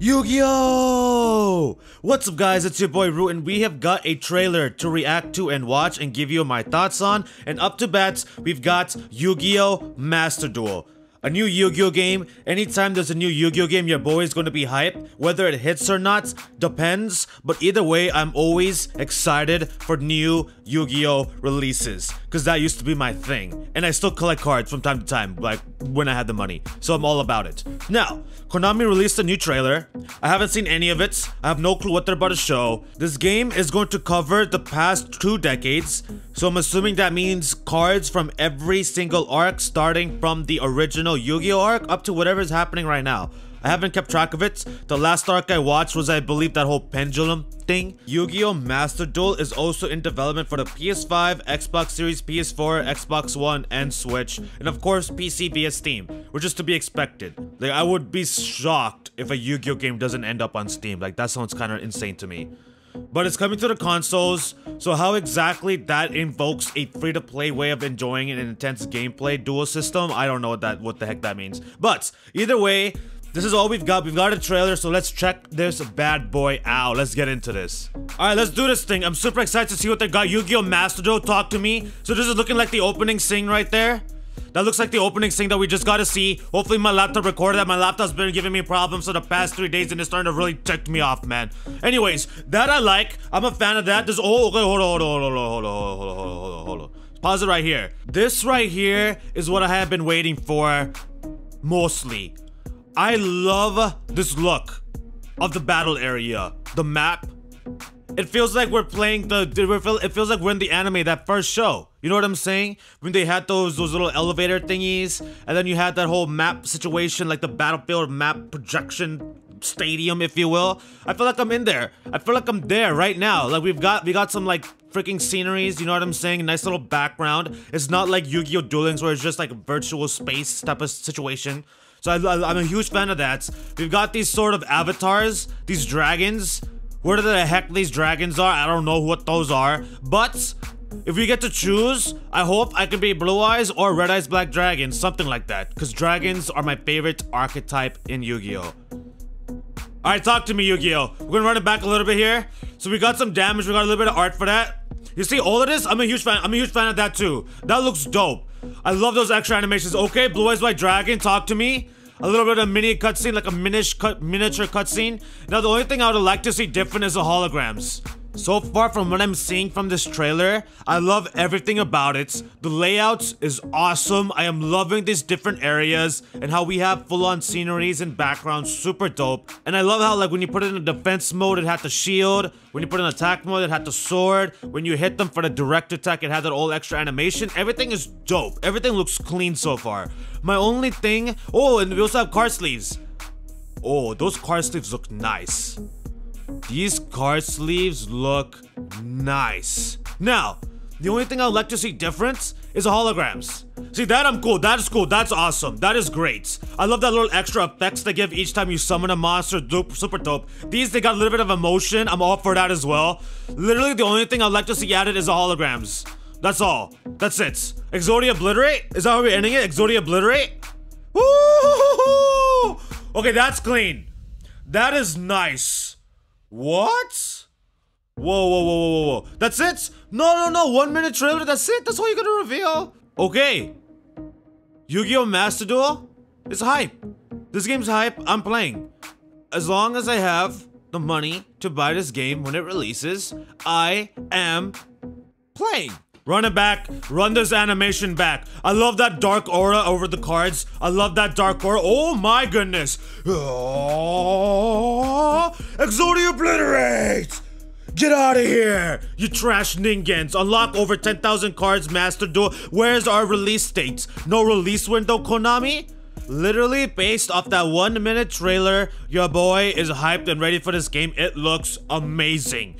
Yu-Gi-Oh! What's up guys, it's your boy Root and we have got a trailer to react to and watch and give you my thoughts on. And up to bats, we've got Yu-Gi-Oh! Master Duel. A new Yu-Gi-Oh game, anytime there's a new Yu-Gi-Oh game, your boy is going to be hype. Whether it hits or not, depends. But either way, I'm always excited for new Yu-Gi-Oh releases. Because that used to be my thing. And I still collect cards from time to time, like when I had the money. So I'm all about it. Now, Konami released a new trailer. I haven't seen any of it. I have no clue what they're about to show. This game is going to cover the past two decades. So I'm assuming that means cards from every single arc starting from the original Yu-Gi-Oh arc up to whatever is happening right now. I haven't kept track of it. The last arc I watched was I believe that whole pendulum thing. Yu-Gi-Oh! Master Duel is also in development for the PS5, Xbox Series, PS4, Xbox One, and Switch. And of course PC via Steam, which is to be expected. Like I would be shocked if a Yu-Gi-Oh! game doesn't end up on Steam. Like that sounds kind of insane to me but it's coming to the consoles. So how exactly that invokes a free-to-play way of enjoying an intense gameplay duel system, I don't know what that what the heck that means. But either way, this is all we've got. We've got a trailer, so let's check this bad boy out. Let's get into this. Alright, let's do this thing. I'm super excited to see what they got. Yu-Gi-Oh! Master Duel, talk to me. So this is looking like the opening scene right there. That looks like the opening scene that we just got to see. Hopefully my laptop recorded that. My laptop's been giving me problems for the past three days and it's starting to really tick me off, man. Anyways, that I like. I'm a fan of that. This- oh, okay, hold on, hold on, hold on, hold on, hold on, hold on, hold on, hold on. Pause it right here. This right here is what I have been waiting for mostly. I love this look of the battle area. The map. It feels like we're playing the. It feels like we're in the anime that first show. You know what I'm saying? When they had those those little elevator thingies, and then you had that whole map situation, like the battlefield map projection stadium, if you will. I feel like I'm in there. I feel like I'm there right now. Like we've got we got some like freaking sceneries. You know what I'm saying? Nice little background. It's not like Yu-Gi-Oh! Duel Links where it's just like virtual space type of situation. So I, I, I'm a huge fan of that. We've got these sort of avatars, these dragons. Where the heck these dragons are, I don't know what those are. But if we get to choose, I hope I could be Blue Eyes or Red Eyes Black Dragon, something like that. Because dragons are my favorite archetype in Yu-Gi-Oh! Alright, talk to me, Yu-Gi-Oh! We're gonna run it back a little bit here. So we got some damage, we got a little bit of art for that. You see all of this? I'm a huge fan. I'm a huge fan of that too. That looks dope. I love those extra animations. Okay, Blue Eyes White Dragon, talk to me. A little bit of mini cutscene, like a minish cut, miniature cutscene. Now, the only thing I would like to see different is the holograms. So far from what I'm seeing from this trailer, I love everything about it. The layout is awesome. I am loving these different areas and how we have full-on sceneries and backgrounds, super dope. And I love how like when you put it in defense mode, it had the shield. When you put it in attack mode, it had the sword. When you hit them for the direct attack, it had that old extra animation. Everything is dope. Everything looks clean so far. My only thing, oh, and we also have card sleeves. Oh, those card sleeves look nice. These card sleeves look nice. Now, the only thing I'd like to see different is the holograms. See, that I'm cool. That is cool. That's awesome. That is great. I love that little extra effects they give each time you summon a monster. Dope, super dope. These, they got a little bit of emotion. I'm all for that as well. Literally, the only thing I'd like to see added is the holograms. That's all. That's it. Exodia Obliterate? Is that how we're ending it? Exodia Obliterate? Woo! Okay, that's clean. That is nice. What? Whoa, whoa, whoa, whoa, whoa. That's it? No, no, no. One minute trailer. That's it. That's all you're gonna reveal. Okay. Yu-Gi-Oh! Master Duel? It's hype. This game's hype. I'm playing. As long as I have the money to buy this game when it releases, I am playing. Run it back. Run this animation back. I love that dark aura over the cards. I love that dark aura. Oh my goodness. Oh, Exodia Obliterate! Get out of here! You trash Ningans. Unlock over 10,000 cards, Master Duel. Where's our release dates? No release window, Konami? Literally, based off that one minute trailer, your boy is hyped and ready for this game. It looks amazing.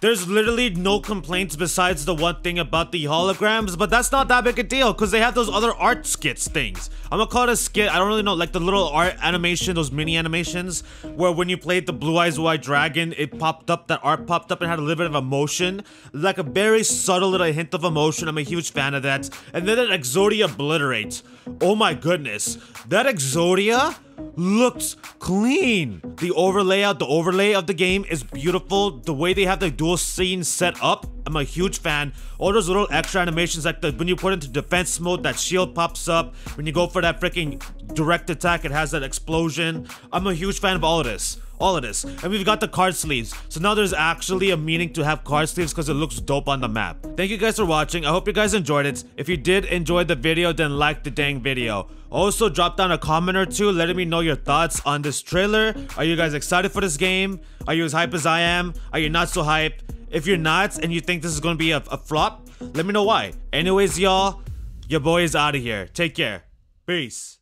There's literally no complaints besides the one thing about the holograms, but that's not that big a deal because they have those other art skits things. I'm gonna call it a skit. I don't really know, like the little art animation, those mini animations, where when you played the Blue Eyes White Dragon, it popped up, that art popped up and had a little bit of emotion, like a very subtle little hint of emotion. I'm a huge fan of that. And then it Exodia Obliterates. Oh my goodness. That Exodia looks clean. The overlay the overlay of the game is beautiful. The way they have the duel scene set up, I'm a huge fan. All those little extra animations like the when you put into defense mode, that shield pops up. When you go for that freaking direct attack, it has that explosion. I'm a huge fan of all of this all of this. And we've got the card sleeves. So now there's actually a meaning to have card sleeves because it looks dope on the map. Thank you guys for watching. I hope you guys enjoyed it. If you did enjoy the video, then like the dang video. Also, drop down a comment or two letting me know your thoughts on this trailer. Are you guys excited for this game? Are you as hype as I am? Are you not so hype? If you're not and you think this is going to be a, a flop, let me know why. Anyways, y'all, your boy is out of here. Take care. Peace.